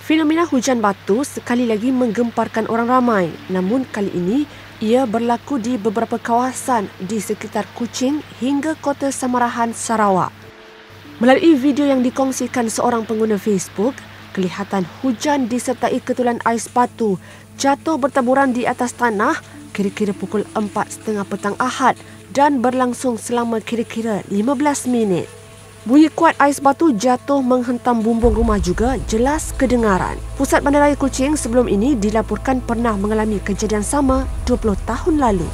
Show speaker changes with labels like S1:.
S1: Fenomena hujan batu sekali lagi menggemparkan orang ramai. Namun kali ini ia berlaku di beberapa kawasan di sekitar Kuching hingga kota Samarahan, Sarawak. Melalui video yang dikongsikan seorang pengguna Facebook, kelihatan hujan disertai ketulan ais batu jatuh bertaburan di atas tanah kira-kira pukul 4.30 petang Ahad dan berlangsung selama kira-kira 15 minit. Bunyi kuat ais batu jatuh menghentam bumbung rumah juga jelas kedengaran. Pusat Bandaraya Kuching sebelum ini dilaporkan pernah mengalami kejadian sama 20 tahun lalu.